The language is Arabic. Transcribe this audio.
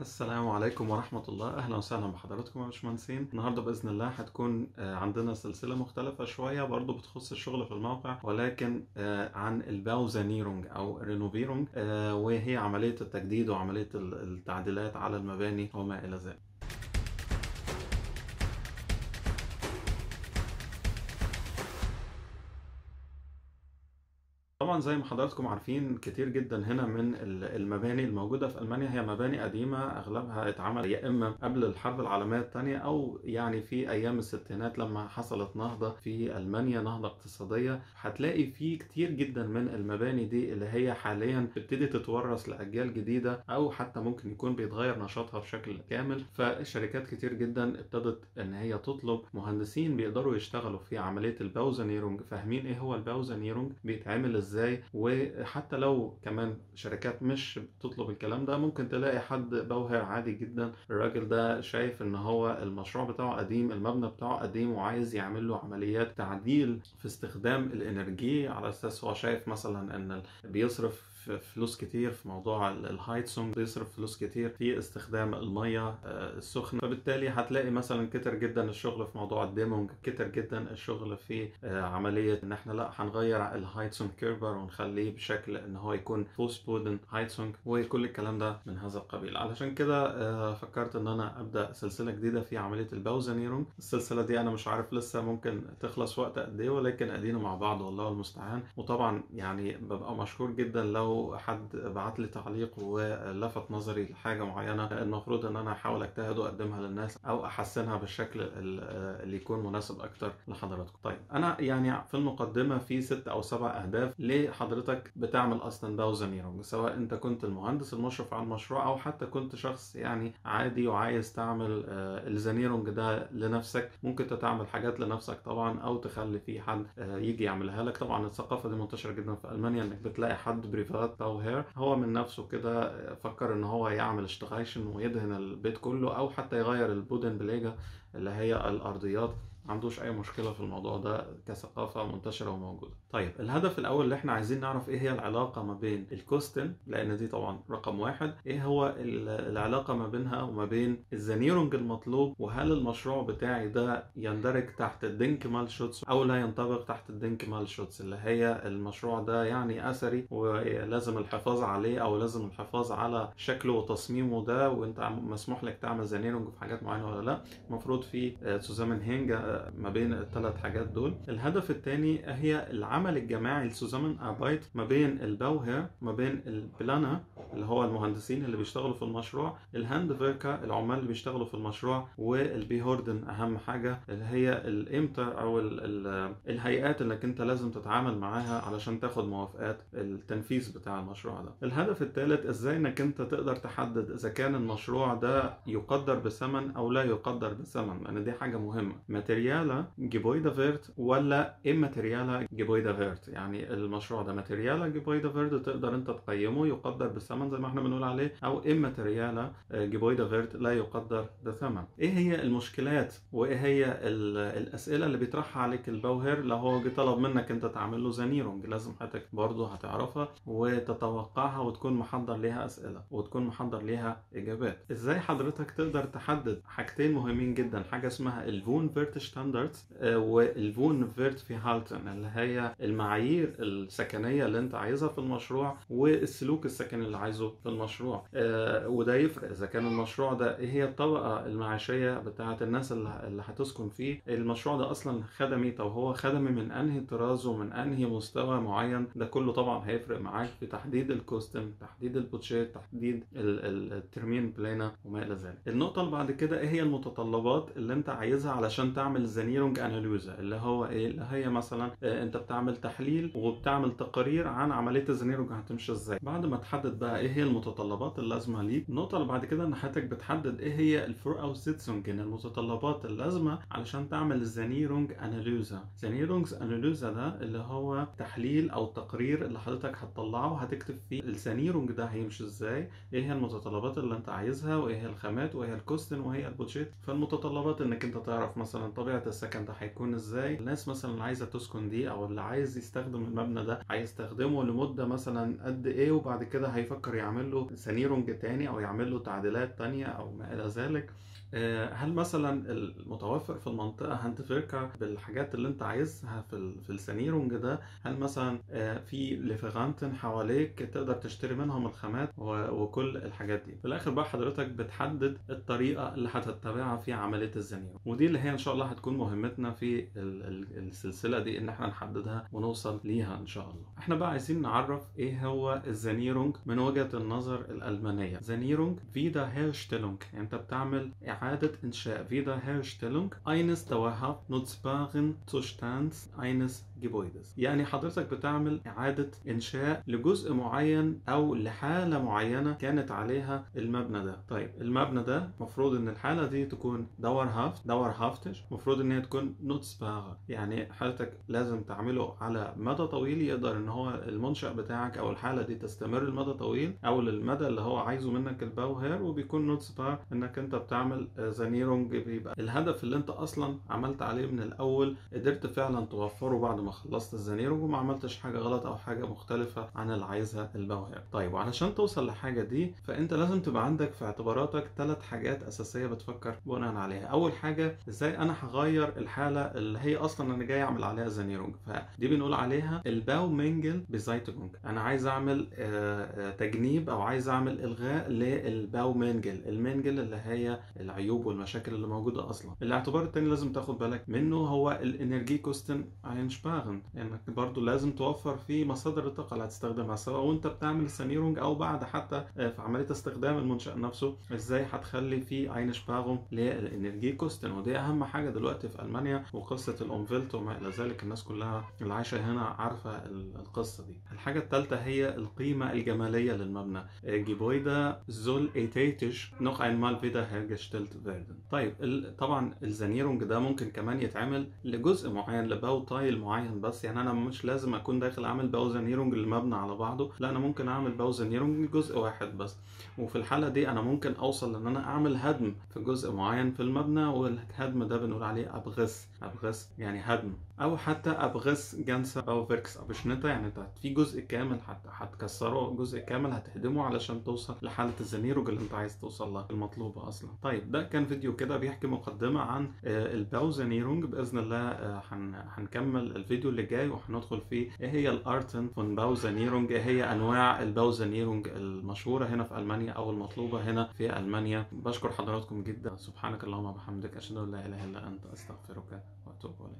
السلام عليكم ورحمة الله. أهلا وسهلا بحضراتكم يا باشمهندسين. النهاردة بإذن الله هتكون آه، عندنا سلسلة مختلفة شوية برضو بتخص الشغل في الموقع ولكن آه، عن ال Bausanierung أو Renovierung آه، وهي عملية التجديد وعملية ال- التعديلات على المباني وما إلى ذلك. زي ما حضراتكم عارفين كتير جدا هنا من ال- المباني الموجودة في ألمانيا. هي مباني قديمة أغلبها اتعمل يا إما قبل الحرب العالمية الثانية أو يعني في أيام الستينات لما حصلت نهضة في ألمانيا نهضة اقتصادية. هتلاقي في كتير جدا من المباني دي اللي هي حاليا بتبتدي تتورث لأجيال جديدة أو حتى ممكن يكون بيتغير نشاطها بشكل كامل. فالشركات كتير جدا ابتدت إن هي تطلب مهندسين بيقدروا يشتغلوا في عملية ال Bausanierung فاهمين إيه هو ال Bausanierung بيتعمل إزاي؟ وحتى لو كمان شركات مش بتطلب الكلام ده ممكن تلاقي حد Bauherr عادي جدا. الراجل ده شايف إن هو المشروع بتاعه قديم المبنى بتاعه قديم وعايز يعمل له عمليات تعديل في استخدام ال Energie. على أساس هو شايف مثلا إن بيصرف فلوس كتير في موضوع ال- ال Heizung بيصرف فلوس كتير في استخدام المية آه، السخنة. فبالتالي هتلاقي مثلا كتر جدا الشغل في موضوع ال Dämmung كتر جدا الشغل في آه، عملية إن إحنا لأ هنغير ال Heizungskörper ونخليه بشكل إن هو يكون Fußbodenheizung وكل الكلام ده من هذا القبيل. علشان كده آه، فكرت إن أنا أبدأ سلسلة جديدة في عملية ال Bausanierung السلسلة دي أنا مش عارف لسه ممكن تخلص وقت قد إيه ولكن ادينا مع بعض والله المستعان. وطبعا يعني ببقى مشكور جدا لو حد بعت لي تعليق ولفت نظري لحاجة معينة المفروض إن أنا أحاول أجتهد وأقدمها للناس أو أحسنها بالشكل ال- اللي يكون مناسب أكتر لحضراتكم. طيب أنا يعني في المقدمة في ست أو سبع أهداف ليه حضرتك بتعمل أصلا Bausanierung سواء أنت كنت المهندس المشرف على المشروع أو حتى كنت شخص يعني عادي وعايز تعمل آه، ال Sanierung ده لنفسك ممكن تعمل حاجات لنفسك طبعا أو تخلي في حد آه، يجي يعملها لك. طبعا الثقافة دي منتشرة جدا في ألمانيا إنك بتلاقي حد privat Bauherr هو من نفسه كده فكر إن هو يعمل streichen ويدهن البيت كله أو حتى يغير ال Bodenbeläge اللي هي الأرضيات. ما عندوش أي مشكلة في الموضوع ده كثقافة منتشرة وموجودة. طيب الهدف الأول اللي إحنا عايزين نعرف إيه هي العلاقة ما بين ال Kosten لأن دي طبعا رقم واحد إيه هو ال- العلاقة ما بينها وما بين ال Sanierung المطلوب وهل المشروع بتاعي ده يندرج تحت ال Denkmalschutz أو لا ينطبق تحت ال Denkmalschutz اللي هي المشروع ده يعني أثري ولازم الحفاظ عليه أو لازم الحفاظ على شكله وتصميمه ده وأنت مسموح لك تعمل Sanierung في حاجات معينة ولا لأ. المفروض في آه، Zusammenhänge آه، ما بين الثلاث حاجات دول. الهدف الثاني هي العمل الجماعي ال Zusammenarbeit ما بين ال Bauherr ما بين ال Planer اللي هو المهندسين اللي بيشتغلوا في المشروع ال Handwerker العمال اللي بيشتغلوا في المشروع وال Behörden أهم حاجة اللي هي ال Ämter أو ال ال الهيئات اللي أنت لازم تتعامل معاها علشان تاخد موافقات التنفيذ بتاع المشروع ده. الهدف الثالث إزاي إنك أنت تقدر تحدد إذا كان المشروع ده يقدر بثمن أو لا يقدر بثمن لأن دي حاجة مهمة. materieller Gebäudewert ولا immaterieller Gebäudewert؟ يعني المشروع ده materieller Gebäudewert تقدر انت تقيمه يقدر بثمن زي ما إحنا بنقول عليه أو immaterieller Gebäudewert لا يقدر بثمن. إيه هي المشكلات وإيه هي ال- الأسئلة اللي بيطرحها عليك ال Bauherr لو هو جه طلب منك انت تعمل له Sanierung لازم حضرتك برضه هتعرفها وتتوقعها وتكون محضر ليها أسئلة وتكون محضر ليها إجابات. إزاي حضرتك تقدر تحدد حاجتين مهمين جدا؟ حاجة اسمها ال Wohnwertstandard وال Wohnwertverhalten اللي هي المعايير السكنية اللي انت عايزها في المشروع والسلوك السكني اللي عايزه في المشروع. آه، وده يفرق إذا كان المشروع ده إيه هي الطبقة المعيشية بتاعة الناس اللي هتسكن فيه. المشروع ده أصلا خدمي طب هو خدمي من أنهي طراز ومن أنهي مستوى معين؟ ده كله طبعا هيفرق معاك في تحديد ال Kosten تحديد ال budget تحديد ال- ال- ال Terminplaner وما إلى ذلك. النقطة اللي بعد كده إيه هي المتطلبات اللي انت عايزها علشان تعمل Sanierungsanalyse اللي هو إيه؟ اللي هي مثلا آه، أنت بتعمل تحليل وبتعمل تقارير عن عملية ال Sanierung هتمشي إزاي. بعد ما تحدد بقى إيه هي المتطلبات اللازمة ليك النقطه اللي بعد كده إن حضرتك بتحدد إيه هي ال Voraussetzung المتطلبات اللازمة علشان تعمل ال Sanierungsanalyse Sanierungsanalyse ده اللي هو تحليل أو تقرير اللي حضرتك هتطلعه وهتكتب فيه ال Sanierung ده هيمشي إزاي إيه هي المتطلبات اللي أنت عايزها وإيه هي الخامات وإيه هي ال Kosten وإيه هي ال budget فالمتطلبات إنك أنت تعرف مثلا طب طبيعة السكن ده هيكون إزاي؟ الناس مثلا اللي عايزة تسكن دي أو اللي عايز يستخدم المبنى ده هيستخدمه لمدة مثلا قد إيه؟ وبعد كده هيفكر يعمل له Sanierung تاني أو يعمل له تعديلات تانية أو ما إلى ذلك. هل مثلا المتوفر في المنطقة هتفرقها بالحاجات اللي انت عايزها في في ال Sanierung ده هل مثلا آه، في Lieferanten حواليك تقدر تشتري منهم الخامات وكل الحاجات دي؟ في الآخر بقى حضرتك بتحدد الطريقة اللي هتتبعها في عملية ال Sanierung ودي اللي هي إن شاء الله هتكون مهمتنا في ال- ال- السلسلة دي إن إحنا نحددها ونوصل ليها إن شاء الله. إحنا بقى عايزين نعرف إيه هو ال Sanierung من وجهة النظر الألمانية. Sanierung Wiederherstellung يعني أنت بتعمل إعادة Wiederherstellung eines dauerhaft nutzbaren Zustands eines Gebäudes يعني حضرتك بتعمل إعادة إنشاء لجزء معين أو لحالة معينة كانت عليها المبنى ده. طيب المبنى ده مفروض إن الحالة دي تكون dauerhaft dauerhaftig مفروض إن هي تكون nutzbar يعني حضرتك لازم تعمله على مدى طويل يقدر إن هو المنشأ بتاعك أو الحالة دي تستمر لمدى طويل أو للمدى اللي هو عايزه منك ال Bauherr وبيكون nutzbar إنك أنت بتعمل Sanierung بيبقى. الهدف اللي أنت أصلا عملت عليه من الأول قدرت فعلا توفره بعد ما خلصت ال Sanierung وما عملتش حاجة غلط أو حاجة مختلفة عن اللي عايزها ال Bauherr طيب وعلشان توصل لحاجة دي فأنت لازم تبقى عندك في اعتباراتك ثلاث حاجات أساسية بتفكر بناء عليها. أول حاجة إزاي أنا هغير الحالة اللي هي أصلا أنا جاي أعمل عليها Sanierung فدي بنقول عليها ال Baumängelbeseitigung أنا عايز أعمل آه، آه، تجنيب أو عايز أعمل إلغاء لل Baumängel. ال Mängel اللي هي العيوب والمشاكل اللي موجودة أصلا. الاعتبار التاني لازم تاخد بالك منه هو ال Energiekosten einsparen انك برضو لازم توفر في مصادر الطاقة اللي هتستخدمها سواء وانت بتعمل ال Sanierung أو بعد حتى آه، في عملية استخدام المنشأ نفسه إزاي هتخلي في einsparen لل Energiekosten. ودي أهم حاجة دلوقتي في ألمانيا وقصة ال Umwelt وما إلى ذلك الناس كلها اللي عايشة هنا عارفة ال- القصة دي. الحاجة الثالثة هي القيمة الجمالية للمبنى. Gebäude soll ästhetisch noch einmal wiederhergestellt werden. طيب طبعا ال Sanierung ده ممكن كمان يتعمل لجزء معين ل Bauteil معين. بس يعني أنا مش لازم أكون داخل أعمل Bausanierung للمبنى على بعضه لا أنا ممكن أعمل Bausanierung لجزء واحد بس. وفي الحالة دي أنا ممكن أوصل إن أنا أعمل هدم في جزء معين في المبنى والهدم ده بنقول عليه Abriss Abriss يعني هدم. أو حتى Abriss ganzer Bauwerksabschnitte يعني انت في جزء كامل هت- هتكسره جزء كامل هتهدمه علشان توصل لحالة ال Sanierung اللي انت عايز توصل لها المطلوبة أصلا. طيب ده كان فيديو كده بيحكي مقدمة عن آه، ال Bausanierung بإذن الله آه، هن- هنكمل الفيديو اللي جاي وهندخل فيه. إيه هي ال Arten von Bausanierung إيه هي أنواع ال Bausanierung المشهورة هنا في ألمانيا أو المطلوبة هنا في ألمانيا؟ بشكر حضراتكم جدا. سبحانك اللهم وبحمدك أشهد أن لا إله إلا أنت أستغفرك وأتوب إليك.